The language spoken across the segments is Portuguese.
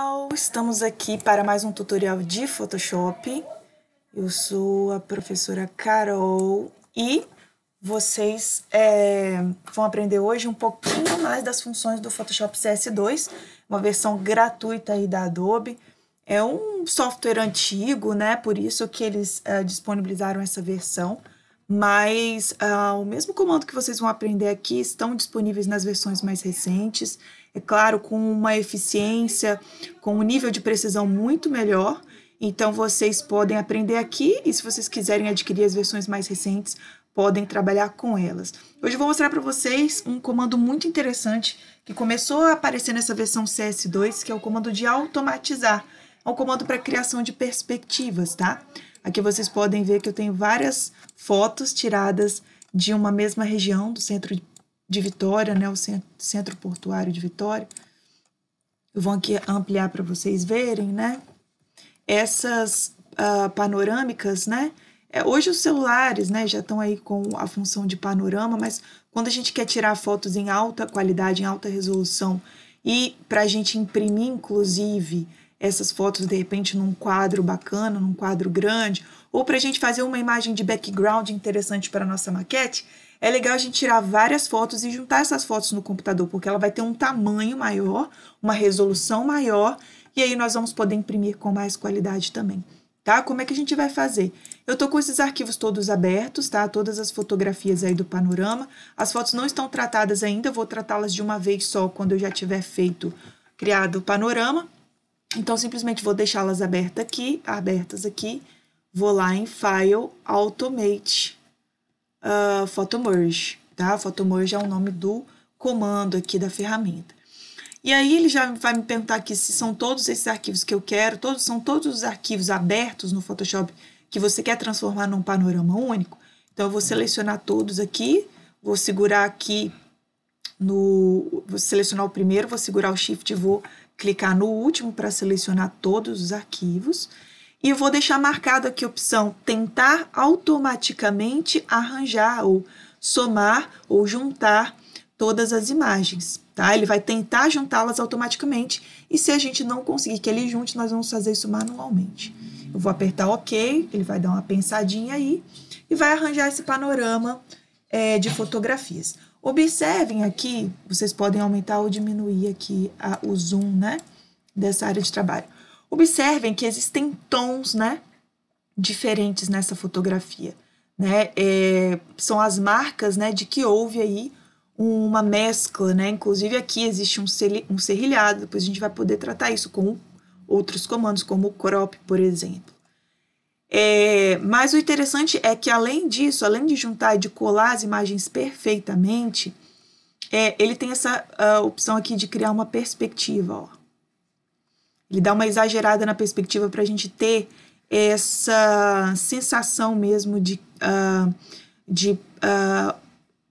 Olá, Estamos aqui para mais um tutorial de Photoshop. Eu sou a professora Carol e vocês é, vão aprender hoje um pouquinho mais das funções do Photoshop CS2, uma versão gratuita aí da Adobe. É um software antigo, né? Por isso que eles é, disponibilizaram essa versão. Mas uh, o mesmo comando que vocês vão aprender aqui estão disponíveis nas versões mais recentes. É claro, com uma eficiência, com um nível de precisão muito melhor. Então vocês podem aprender aqui e se vocês quiserem adquirir as versões mais recentes, podem trabalhar com elas. Hoje eu vou mostrar para vocês um comando muito interessante que começou a aparecer nessa versão CS2, que é o comando de automatizar. É um comando para criação de perspectivas, tá? Aqui vocês podem ver que eu tenho várias fotos tiradas de uma mesma região do centro de Vitória, né, o centro portuário de Vitória. Eu vou aqui ampliar para vocês verem, né? Essas uh, panorâmicas, né? É, hoje os celulares, né, já estão aí com a função de panorama, mas quando a gente quer tirar fotos em alta qualidade, em alta resolução, e para a gente imprimir, inclusive, essas fotos de repente num quadro bacana, num quadro grande, ou para a gente fazer uma imagem de background interessante para nossa maquete, é legal a gente tirar várias fotos e juntar essas fotos no computador, porque ela vai ter um tamanho maior, uma resolução maior, e aí nós vamos poder imprimir com mais qualidade também. Tá? Como é que a gente vai fazer? Eu tô com esses arquivos todos abertos, tá? Todas as fotografias aí do panorama. As fotos não estão tratadas ainda, vou tratá-las de uma vez só quando eu já tiver feito, criado o panorama. Então, simplesmente vou deixá-las abertas aqui, abertas aqui. Vou lá em File, Automate, uh, Photo Merge, tá? Photo Merge é o nome do comando aqui da ferramenta. E aí ele já vai me perguntar aqui se são todos esses arquivos que eu quero, todos são todos os arquivos abertos no Photoshop que você quer transformar num panorama único. Então eu vou selecionar todos aqui, vou segurar aqui no, vou selecionar o primeiro, vou segurar o Shift e vou clicar no último para selecionar todos os arquivos. E eu vou deixar marcado aqui a opção tentar automaticamente arranjar ou somar ou juntar todas as imagens, tá? Ele vai tentar juntá-las automaticamente e se a gente não conseguir que ele junte, nós vamos fazer isso manualmente. Eu vou apertar OK, ele vai dar uma pensadinha aí e vai arranjar esse panorama é, de fotografias. Observem aqui, vocês podem aumentar ou diminuir aqui a, o zoom, né, dessa área de trabalho. Observem que existem tons, né, diferentes nessa fotografia, né, é, são as marcas, né, de que houve aí uma mescla, né, inclusive aqui existe um, um serrilhado, depois a gente vai poder tratar isso com outros comandos, como o crop, por exemplo. É, mas o interessante é que, além disso, além de juntar e de colar as imagens perfeitamente, é, ele tem essa uh, opção aqui de criar uma perspectiva. Ó. Ele dá uma exagerada na perspectiva para a gente ter essa sensação mesmo de, uh, de uh,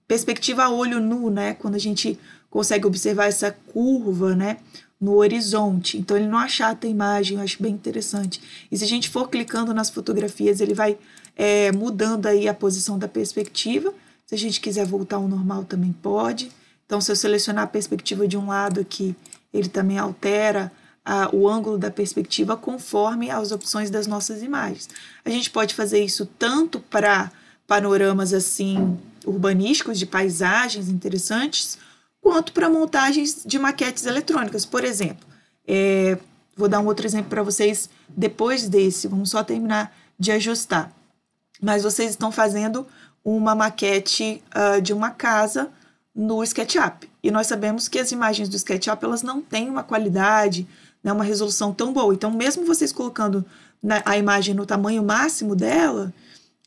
perspectiva a olho nu, né? Quando a gente consegue observar essa curva, né? no horizonte. Então ele não achata a imagem, eu acho bem interessante. E se a gente for clicando nas fotografias, ele vai é, mudando aí a posição da perspectiva. Se a gente quiser voltar ao normal, também pode. Então, se eu selecionar a perspectiva de um lado aqui, ele também altera a, o ângulo da perspectiva conforme as opções das nossas imagens. A gente pode fazer isso tanto para panoramas assim urbanísticos de paisagens interessantes, quanto para montagens de maquetes eletrônicas. Por exemplo, é, vou dar um outro exemplo para vocês depois desse, vamos só terminar de ajustar. Mas vocês estão fazendo uma maquete uh, de uma casa no SketchUp. E nós sabemos que as imagens do SketchUp elas não têm uma qualidade, né, uma resolução tão boa. Então, mesmo vocês colocando na, a imagem no tamanho máximo dela,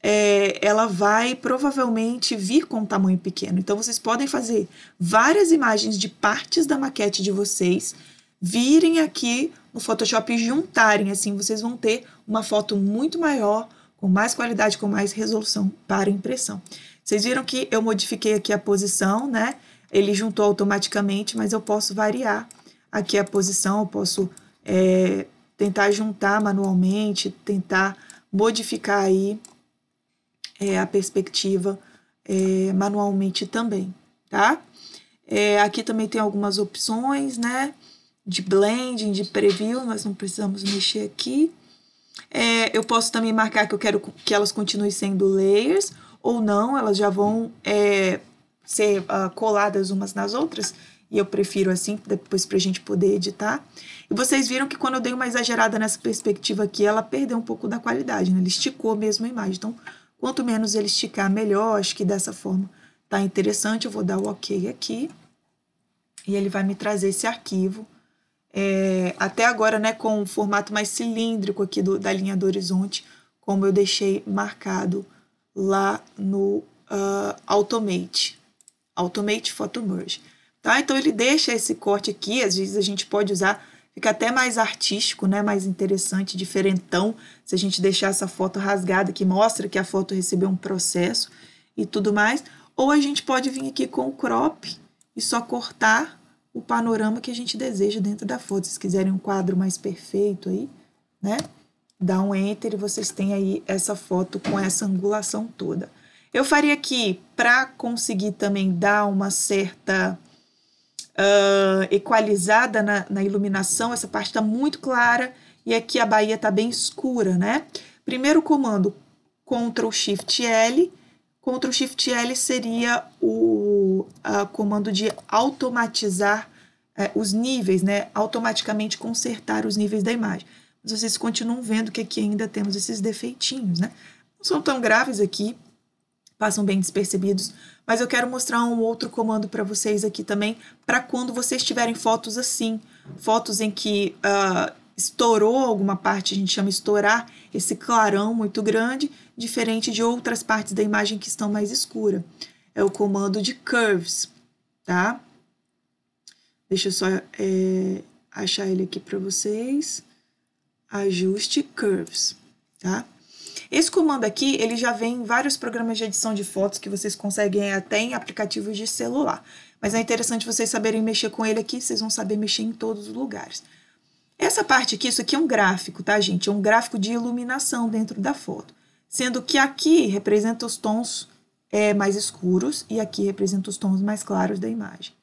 é, ela vai provavelmente vir com um tamanho pequeno. Então, vocês podem fazer várias imagens de partes da maquete de vocês, virem aqui no Photoshop e juntarem. Assim, vocês vão ter uma foto muito maior, com mais qualidade, com mais resolução para impressão. Vocês viram que eu modifiquei aqui a posição, né? Ele juntou automaticamente, mas eu posso variar aqui a posição, eu posso é, tentar juntar manualmente, tentar modificar aí é, a perspectiva é, manualmente também, tá? É, aqui também tem algumas opções, né? de blending, de preview, nós não precisamos mexer aqui. É, eu posso também marcar que eu quero que elas continuem sendo layers ou não, elas já vão é, ser uh, coladas umas nas outras. E eu prefiro assim, depois para a gente poder editar. E vocês viram que quando eu dei uma exagerada nessa perspectiva aqui, ela perdeu um pouco da qualidade, né? Ele esticou mesmo a imagem. Então, quanto menos ele esticar, melhor. Acho que dessa forma tá interessante. Eu vou dar o OK aqui. E ele vai me trazer esse arquivo é, até agora, né, com o formato mais cilíndrico aqui do, da linha do horizonte, como eu deixei marcado lá no uh, Automate, Automate Photo Merge. Tá? Então ele deixa esse corte aqui, às vezes a gente pode usar, fica até mais artístico, né, mais interessante, diferentão, se a gente deixar essa foto rasgada, que mostra que a foto recebeu um processo e tudo mais, ou a gente pode vir aqui com o crop e só cortar o panorama que a gente deseja dentro da foto. Se quiserem um quadro mais perfeito aí, né? Dá um enter e vocês têm aí essa foto com essa angulação toda. Eu faria aqui, para conseguir também dar uma certa uh, equalizada na, na iluminação, essa parte está muito clara e aqui a baía está bem escura, né? Primeiro comando, Ctrl Shift L. Ctrl Shift L seria o comando de automatizar uh, os níveis, né? Automaticamente consertar os níveis da imagem. Mas vocês continuam vendo que aqui ainda temos esses defeitinhos, né? Não são tão graves aqui, passam bem despercebidos, mas eu quero mostrar um outro comando para vocês aqui também, para quando vocês tiverem fotos assim, fotos em que uh, estourou alguma parte, a gente chama estourar, esse clarão muito grande, diferente de outras partes da imagem que estão mais escura. É o comando de curves, tá? Deixa eu só é, achar ele aqui para vocês. Ajuste curves, tá? Esse comando aqui, ele já vem em vários programas de edição de fotos que vocês conseguem até em aplicativos de celular. Mas é interessante vocês saberem mexer com ele aqui, vocês vão saber mexer em todos os lugares. Essa parte aqui, isso aqui é um gráfico, tá, gente? É um gráfico de iluminação dentro da foto. Sendo que aqui representa os tons é, mais escuros e aqui representa os tons mais claros da imagem.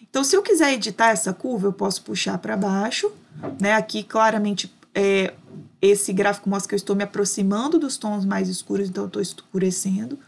Então, se eu quiser editar essa curva, eu posso puxar para baixo, né? Aqui, claramente, é, esse gráfico mostra que eu estou me aproximando dos tons mais escuros, então eu estou escurecendo.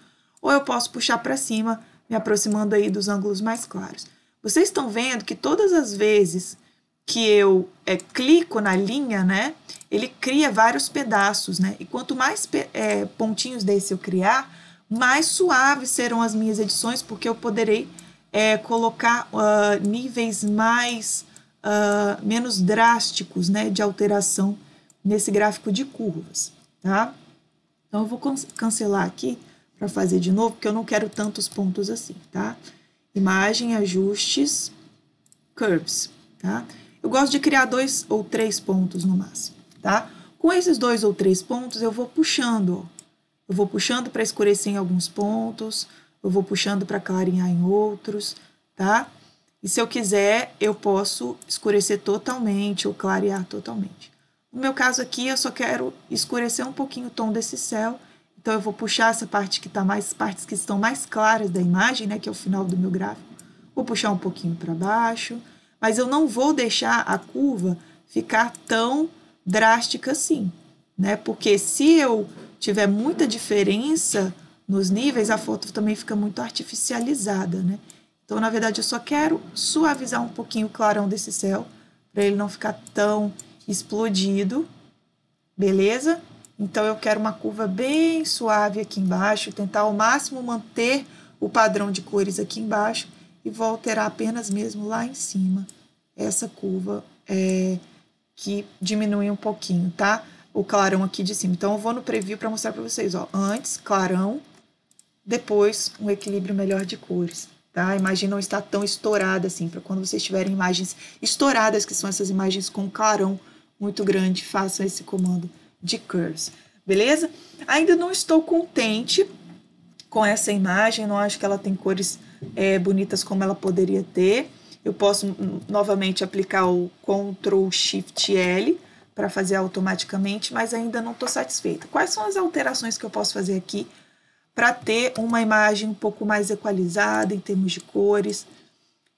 Ou eu posso puxar para cima, me aproximando aí dos ângulos mais claros. Vocês estão vendo que todas as vezes que eu é, clico na linha, né, ele cria vários pedaços, né? E quanto mais é, pontinhos desse eu criar, mais suaves serão as minhas edições, porque eu poderei é, colocar uh, níveis mais uh, menos drásticos, né, de alteração nesse gráfico de curvas, tá? Então, eu vou cancelar aqui para fazer de novo, porque eu não quero tantos pontos assim, tá? Imagem, ajustes, curves, tá? Eu gosto de criar dois ou três pontos no máximo, tá? Com esses dois ou três pontos, eu vou puxando, ó. Eu vou puxando para escurecer em alguns pontos, eu vou puxando para clarear em outros, tá? E se eu quiser, eu posso escurecer totalmente ou clarear totalmente. No meu caso aqui, eu só quero escurecer um pouquinho o tom desse céu, então eu vou puxar essa parte que está mais, partes que estão mais claras da imagem, né, que é o final do meu gráfico. Vou puxar um pouquinho para baixo, mas eu não vou deixar a curva ficar tão drástica assim, né? Porque se eu tiver muita diferença nos níveis, a foto também fica muito artificializada, né? Então, na verdade, eu só quero suavizar um pouquinho o clarão desse céu, para ele não ficar tão explodido, beleza? Então, eu quero uma curva bem suave aqui embaixo, tentar ao máximo manter o padrão de cores aqui embaixo e vou alterar apenas mesmo lá em cima essa curva é, que diminui um pouquinho, tá? O clarão aqui de cima. Então, eu vou no preview para mostrar para vocês, ó. Antes, clarão, depois um equilíbrio melhor de cores, tá? A imagem não está tão estourada assim, para quando vocês tiverem imagens estouradas, que são essas imagens com clarão muito grande, façam esse comando de curves, beleza? Ainda não estou contente com essa imagem, não acho que ela tem cores é, bonitas como ela poderia ter. Eu posso hum, novamente aplicar o Ctrl Shift L para fazer automaticamente, mas ainda não estou satisfeita. Quais são as alterações que eu posso fazer aqui para ter uma imagem um pouco mais equalizada em termos de cores?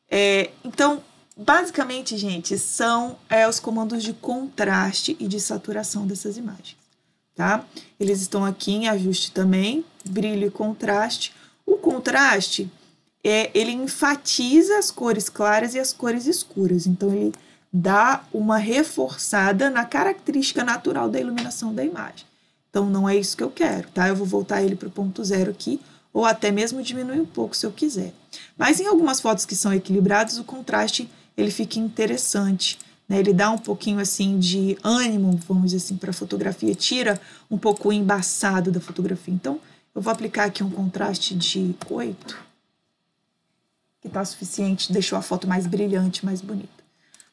É, então, basicamente, gente, são é, os comandos de contraste e de saturação dessas imagens, tá? Eles estão aqui em ajuste também, brilho e contraste. O contraste é, ele enfatiza as cores claras e as cores escuras. Então, ele dá uma reforçada na característica natural da iluminação da imagem. Então, não é isso que eu quero, tá? Eu vou voltar ele para o ponto zero aqui, ou até mesmo diminuir um pouco se eu quiser. Mas em algumas fotos que são equilibradas, o contraste ele fica interessante. Né? Ele dá um pouquinho assim de ânimo, vamos dizer assim, para a fotografia, tira um pouco o embaçado da fotografia. Então, eu vou aplicar aqui um contraste de 8 que está suficiente, deixou a foto mais brilhante, mais bonita,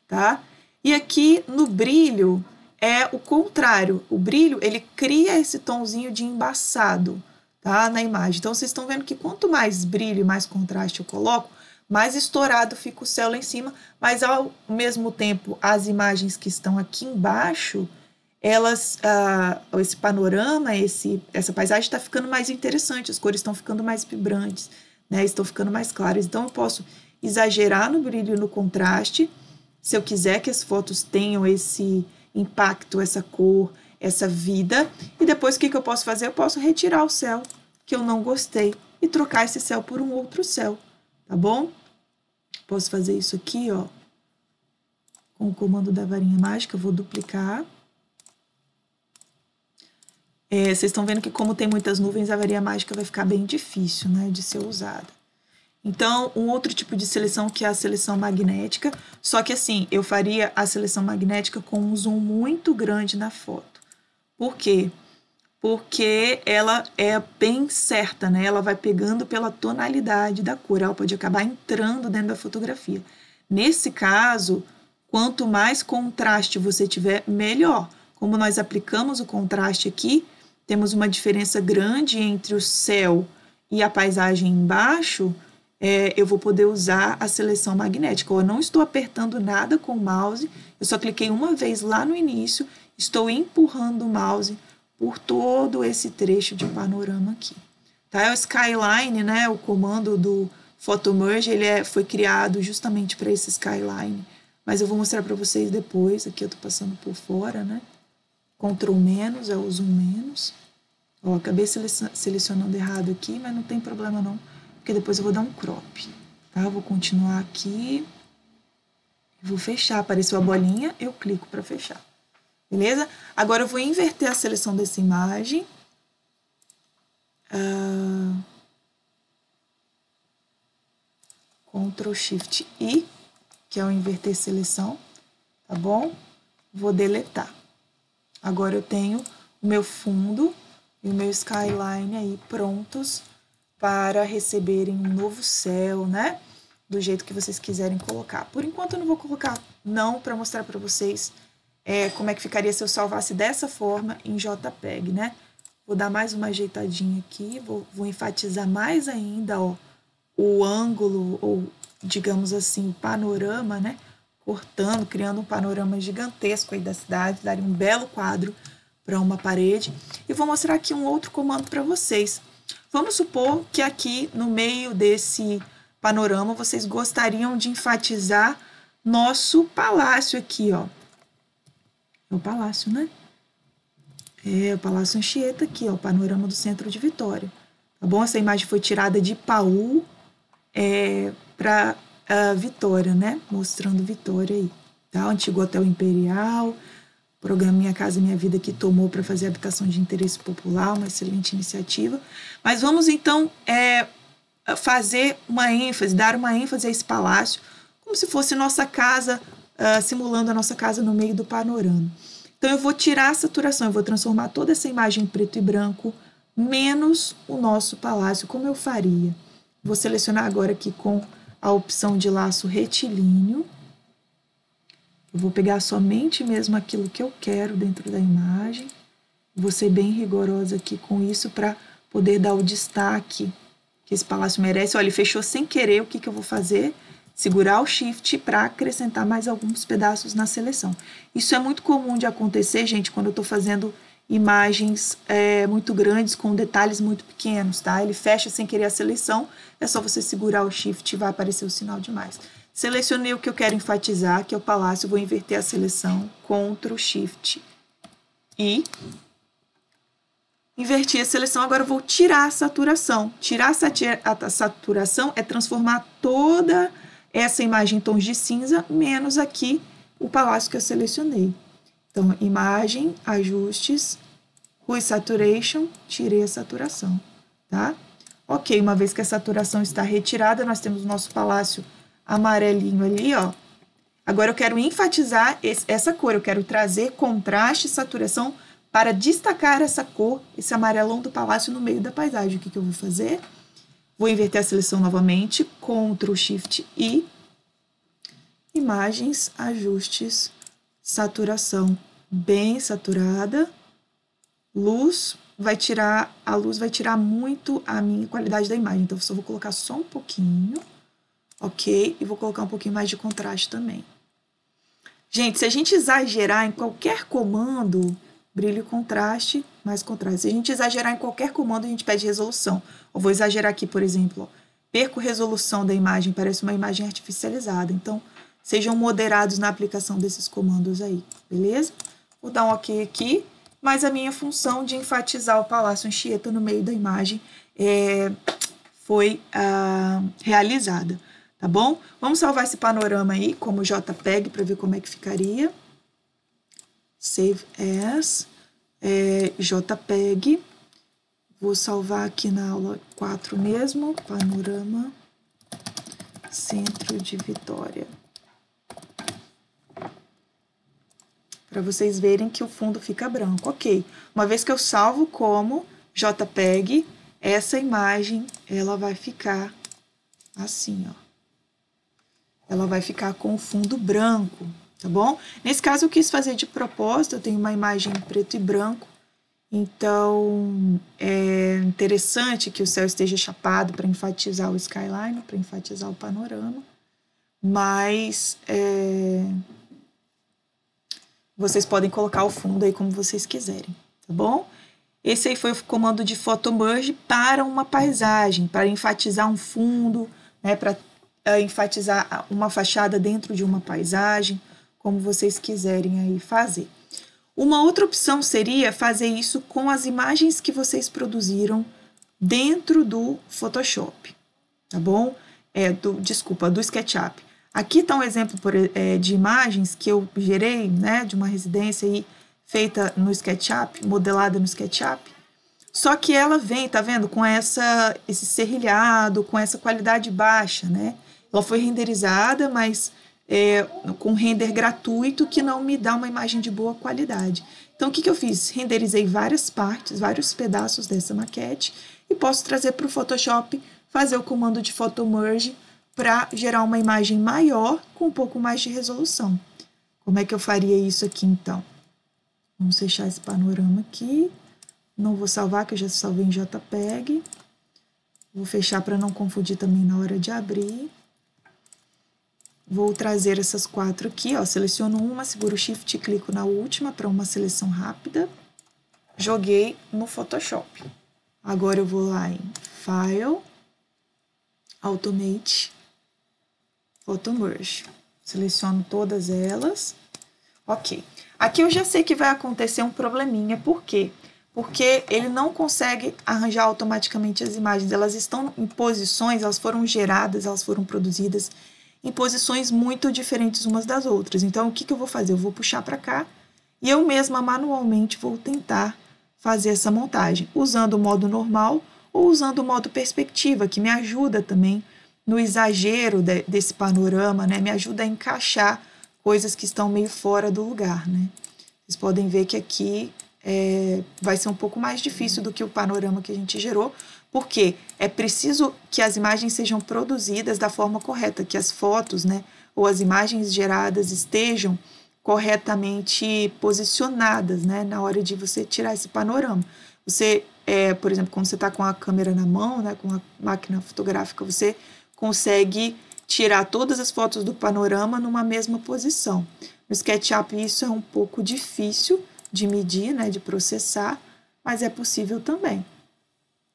tá? E aqui no brilho é o contrário. O brilho, ele cria esse tomzinho de embaçado, tá? Na imagem. Então, vocês estão vendo que quanto mais brilho e mais contraste eu coloco, mais estourado fica o céu lá em cima, mas ao mesmo tempo, as imagens que estão aqui embaixo, elas, ah, esse panorama, esse, essa paisagem está ficando mais interessante, as cores estão ficando mais vibrantes né? Estão ficando mais claras. Então eu posso exagerar no brilho e no contraste, se eu quiser que as fotos tenham esse impacto, essa cor, essa vida. E depois o que, que eu posso fazer? Eu posso retirar o céu que eu não gostei e trocar esse céu por um outro céu, tá bom? Posso fazer isso aqui, ó, com o comando da varinha mágica, eu vou duplicar. É, vocês estão vendo que como tem muitas nuvens, a varia mágica vai ficar bem difícil né, de ser usada. Então, um outro tipo de seleção que é a seleção magnética, só que assim, eu faria a seleção magnética com um zoom muito grande na foto. Por quê? Porque ela é bem certa, né? Ela vai pegando pela tonalidade da cor, ela pode acabar entrando dentro da fotografia. Nesse caso, quanto mais contraste você tiver, melhor. Como nós aplicamos o contraste aqui, temos uma diferença grande entre o céu e a paisagem embaixo, é, eu vou poder usar a seleção magnética. Eu não estou apertando nada com o mouse, eu só cliquei uma vez lá no início, estou empurrando o mouse por todo esse trecho de panorama aqui. Tá? É o Skyline, né, o comando do Photomerge, ele é, foi criado justamente para esse Skyline, mas eu vou mostrar para vocês depois, aqui eu estou passando por fora, né? Ctrl menos é o zoom menos. Ó, acabei selecionando errado aqui, mas não tem problema não, porque depois eu vou dar um crop, tá? vou continuar aqui, vou fechar, apareceu a bolinha, eu clico para fechar, beleza? Agora eu vou inverter a seleção dessa imagem. Uh, Ctrl Shift I, que é o inverter seleção, tá bom? Vou deletar. Agora eu tenho o meu fundo e o meu skyline aí prontos para receberem um novo céu, né? Do jeito que vocês quiserem colocar. Por enquanto eu não vou colocar não para mostrar para vocês é, como é que ficaria se eu salvasse dessa forma em JPEG, né? Vou dar mais uma ajeitadinha aqui, vou, vou enfatizar mais ainda, ó, o ângulo, ou digamos assim, o panorama, né? Cortando, criando um panorama gigantesco aí da cidade, daria um belo quadro para uma parede. E vou mostrar aqui um outro comando para vocês. Vamos supor que aqui no meio desse panorama vocês gostariam de enfatizar nosso palácio aqui, ó. É o palácio, né? É o Palácio Anchieta aqui, ó, o panorama do centro de Vitória. Tá bom? Essa imagem foi tirada de Paú é, para uh, Vitória, né? Mostrando Vitória aí, tá? O antigo Hotel Imperial, programa Minha Casa Minha Vida que tomou para fazer habitação de interesse popular, uma excelente iniciativa. Mas vamos então é, fazer uma ênfase, dar uma ênfase a esse palácio, como se fosse nossa casa, uh, simulando a nossa casa no meio do panorama. Então eu vou tirar a saturação, eu vou transformar toda essa imagem em preto e branco, menos o nosso palácio, como eu faria. Vou selecionar agora aqui com a opção de laço retilíneo eu vou pegar somente mesmo aquilo que eu quero dentro da imagem. Vou ser bem rigorosa aqui com isso para poder dar o destaque que esse palácio merece. Olha, ele fechou sem querer, o que, que eu vou fazer? Segurar o Shift para acrescentar mais alguns pedaços na seleção. Isso é muito comum de acontecer, gente, quando eu estou fazendo imagens é, muito grandes com detalhes muito pequenos, tá? Ele fecha sem querer a seleção, é só você segurar o Shift e vai aparecer o sinal de mais. Selecionei o que eu quero enfatizar, que é o palácio, vou inverter a seleção, Ctrl Shift I. Inverti a seleção, agora vou tirar a saturação. Tirar a saturação é transformar toda essa imagem em tons de cinza, menos aqui o palácio que eu selecionei. Então, imagem, ajustes, Rui Saturation, tirei a saturação, tá? Ok, uma vez que a saturação está retirada, nós temos o nosso palácio amarelinho ali, ó. Agora eu quero enfatizar esse, essa cor, eu quero trazer contraste e saturação para destacar essa cor, esse amarelão do palácio no meio da paisagem. O que, que eu vou fazer? Vou inverter a seleção novamente, Ctrl Shift I, imagens, ajustes, saturação bem saturada, luz vai tirar, a luz vai tirar muito a minha qualidade da imagem. Então, eu só vou colocar só um pouquinho, ok? E vou colocar um pouquinho mais de contraste também. Gente, se a gente exagerar em qualquer comando, brilho e contraste, mais contraste. Se a gente exagerar em qualquer comando, a gente pede resolução. Eu vou exagerar aqui, por exemplo, ó, perco resolução da imagem, parece uma imagem artificializada. Então, sejam moderados na aplicação desses comandos aí, beleza? Vou dar um ok aqui mas a minha função de enfatizar o Palácio Anchieta no meio da imagem é, foi ah, realizada, tá bom? Vamos salvar esse panorama aí como JPEG para ver como é que ficaria. Save as, é, JPEG. Vou salvar aqui na aula 4 mesmo, panorama, centro de Vitória. para vocês verem que o fundo fica branco. Ok, uma vez que eu salvo como JPEG, essa imagem ela vai ficar assim, ó. Ela vai ficar com o fundo branco, tá bom? Nesse caso eu quis fazer de propósito, eu tenho uma imagem preto e branco, então é interessante que o céu esteja chapado para enfatizar o skyline, para enfatizar o panorama, mas é, vocês podem colocar o fundo aí como vocês quiserem, tá bom? Esse aí foi o comando de photomerge para uma paisagem, para enfatizar um fundo, né, para enfatizar uma fachada dentro de uma paisagem, como vocês quiserem aí fazer. Uma outra opção seria fazer isso com as imagens que vocês produziram dentro do Photoshop, tá bom? É, do, desculpa, do SketchUp. Aqui está um exemplo por, é, de imagens que eu gerei, né, de uma residência aí, feita no SketchUp, modelada no SketchUp. Só que ela vem, tá vendo, com essa, esse serrilhado, com essa qualidade baixa, né? Ela foi renderizada, mas é, com render gratuito que não me dá uma imagem de boa qualidade. Então, o que, que eu fiz? Renderizei várias partes, vários pedaços dessa maquete e posso trazer para o Photoshop, fazer o comando de Photo Merge para gerar uma imagem maior com um pouco mais de resolução. Como é que eu faria isso aqui então? Vamos fechar esse panorama aqui. Não vou salvar, que eu já salvei em JPEG. Vou fechar para não confundir também na hora de abrir. Vou trazer essas quatro aqui, ó. Seleciono uma, seguro Shift e clico na última para uma seleção rápida. Joguei no Photoshop. Agora eu vou lá em File, Automate, Photo Merge. Seleciono todas elas. Ok. Aqui eu já sei que vai acontecer um probleminha. Por quê? Porque ele não consegue arranjar automaticamente as imagens. Elas estão em posições, elas foram geradas, elas foram produzidas em posições muito diferentes umas das outras. Então, o que, que eu vou fazer? Eu vou puxar para cá e eu mesma manualmente vou tentar fazer essa montagem, usando o modo normal ou usando o modo perspectiva, que me ajuda também no exagero de, desse panorama, né? Me ajuda a encaixar coisas que estão meio fora do lugar, né? Vocês podem ver que aqui é, vai ser um pouco mais difícil do que o panorama que a gente gerou, porque é preciso que as imagens sejam produzidas da forma correta, que as fotos, né, ou as imagens geradas estejam corretamente posicionadas, né, na hora de você tirar esse panorama. Você, é, por exemplo, quando você está com a câmera na mão, né, com a máquina fotográfica, você consegue tirar todas as fotos do panorama numa mesma posição. No SketchUp isso é um pouco difícil de medir, né, de processar, mas é possível também.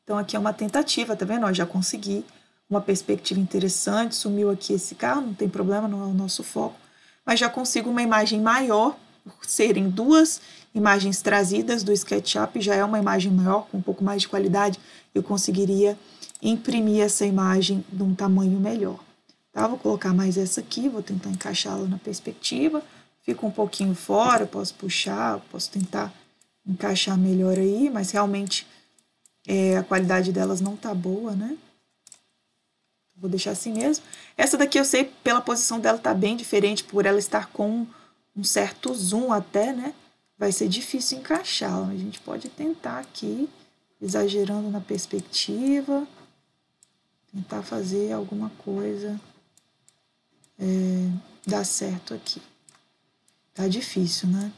Então aqui é uma tentativa, tá vendo? Já consegui uma perspectiva interessante. Sumiu aqui esse carro, não tem problema, não é o nosso foco. Mas já consigo uma imagem maior, por serem duas imagens trazidas do SketchUp, já é uma imagem maior, com um pouco mais de qualidade. Eu conseguiria imprimir essa imagem de um tamanho melhor. Tá? Vou colocar mais essa aqui, vou tentar encaixá-la na perspectiva. Fica um pouquinho fora, posso puxar, posso tentar encaixar melhor aí, mas realmente é, a qualidade delas não tá boa, né? Vou deixar assim mesmo. Essa daqui eu sei, pela posição dela tá bem diferente, por ela estar com um certo zoom até, né? Vai ser difícil encaixá-la, a gente pode tentar aqui, exagerando na perspectiva, tentar fazer alguma coisa é, dar certo aqui. Tá difícil, né?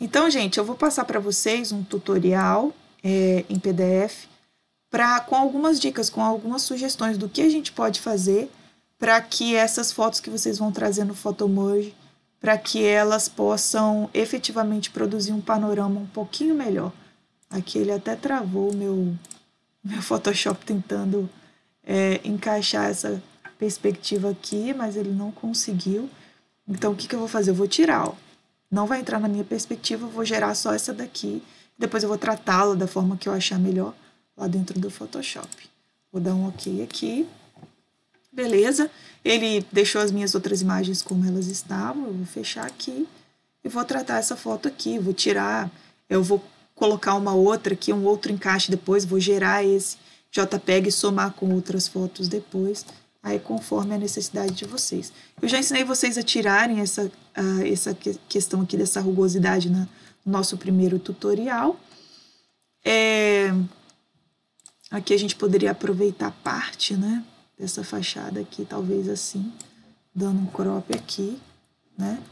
Então, gente, eu vou passar para vocês um tutorial é, em PDF pra, com algumas dicas, com algumas sugestões do que a gente pode fazer para que essas fotos que vocês vão trazer no Photomerge, para que elas possam efetivamente produzir um panorama um pouquinho melhor. Aqui ele até travou o meu, meu Photoshop tentando é, encaixar essa perspectiva aqui, mas ele não conseguiu. Então, o que, que eu vou fazer? Eu vou tirar, ó. Não vai entrar na minha perspectiva, eu vou gerar só essa daqui. Depois eu vou tratá-la da forma que eu achar melhor lá dentro do Photoshop. Vou dar um ok aqui. Beleza. Ele deixou as minhas outras imagens como elas estavam. Eu vou fechar aqui e vou tratar essa foto aqui. Vou tirar, eu vou colocar uma outra aqui, um outro encaixe depois. Vou gerar esse JPEG e somar com outras fotos depois aí conforme a necessidade de vocês. Eu já ensinei vocês a tirarem essa, uh, essa questão aqui dessa rugosidade no nosso primeiro tutorial. É, aqui a gente poderia aproveitar parte, né, dessa fachada aqui, talvez assim, dando um crop aqui, né,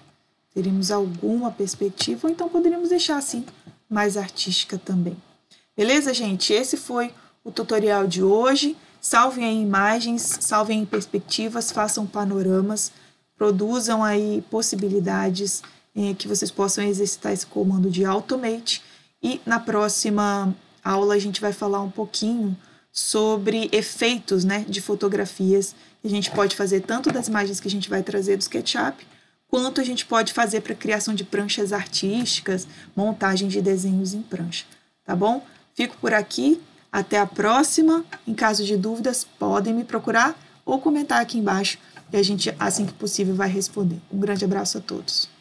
teríamos alguma perspectiva, ou então poderíamos deixar assim, mais artística também. Beleza, gente? Esse foi o tutorial de hoje. Salvem aí imagens, salvem perspectivas, façam panoramas, produzam aí possibilidades eh, que vocês possam exercitar esse comando de Automate. E na próxima aula a gente vai falar um pouquinho sobre efeitos né, de fotografias que a gente pode fazer tanto das imagens que a gente vai trazer do SketchUp, quanto a gente pode fazer para criação de pranchas artísticas, montagem de desenhos em prancha, tá bom? Fico por aqui, até a próxima. Em caso de dúvidas, podem me procurar ou comentar aqui embaixo e a gente, assim que possível, vai responder. Um grande abraço a todos.